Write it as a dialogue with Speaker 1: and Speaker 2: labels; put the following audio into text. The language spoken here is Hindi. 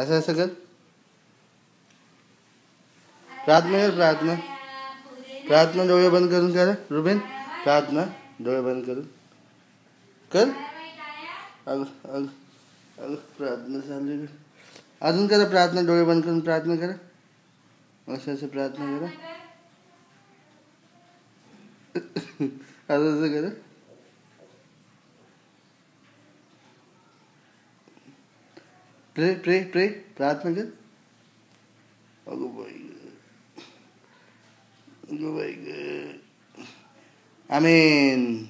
Speaker 1: ऐसा ऐसा कर। प्रार्थना कर, प्रार्थना। प्रार्थना डोळे बंद करून कर रुबेन, प्रार्थना डोळे बंद करून कर। अग अग अग प्रार्थना चालू आहे. अजून करा प्रार्थना डोळे बंद करून प्रार्थना करा। असं असं प्रार्थना करा। असं असं करा। प्रे प्रे प्रे प्रार्थना कर अगो बाई गं. अगो बाई गं. आमेन